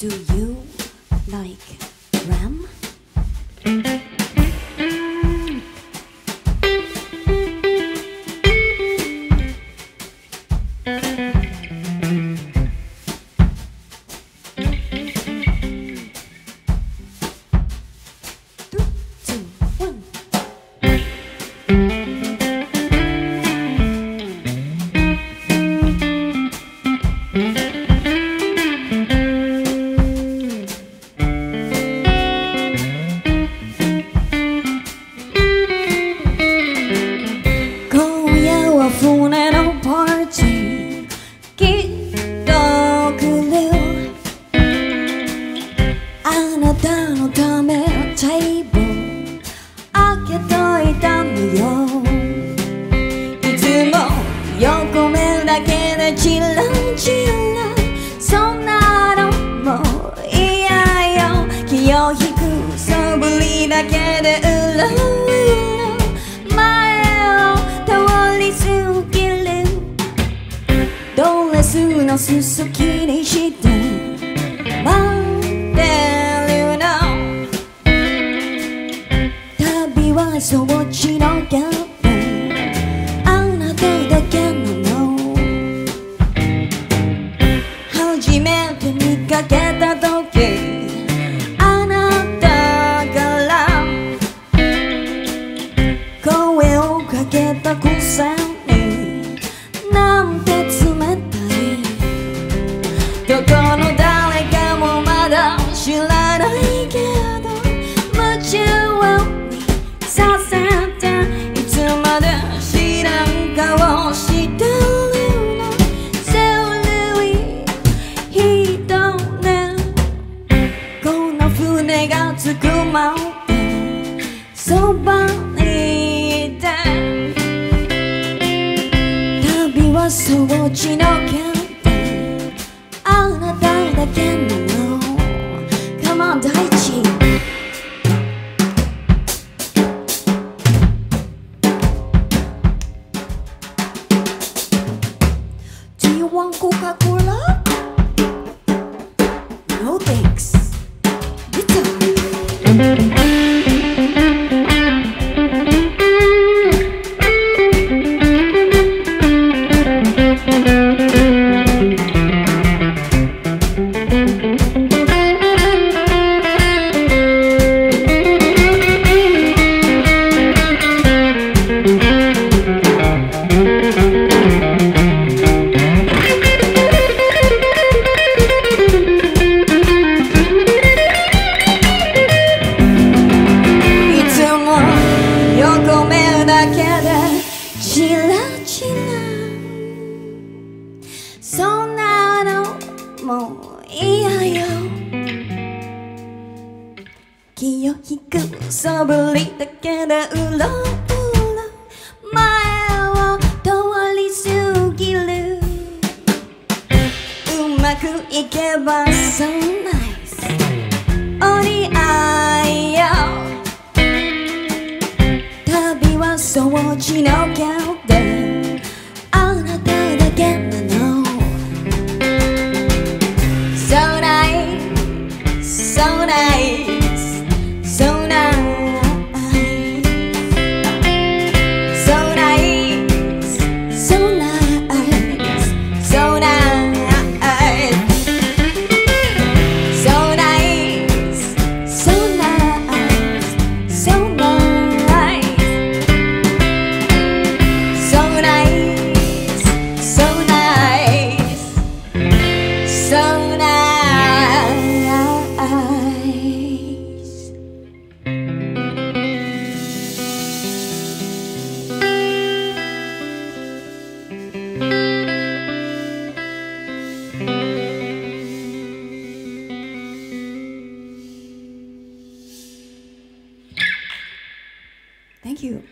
Do you like ram? 横目だけでチラチラそんなのもう嫌よ。気を引く。素振りだけでうろうろ前を通り過ぎるドレスのすすきにして待ってるの。旅はそっちのなんて冷た。いどこの誰かもまだ知らないけど夢中にさせていつまで知らん顔してるのセリ人ねこの船が着くまでそば旅はそっちのけであなただけなの Come on 大地 Do you want Coca-Cola? もう嫌よ。気を引くそぶりだけでうろうろ。前を通り過ぎる。うまくいけばそう Thank you.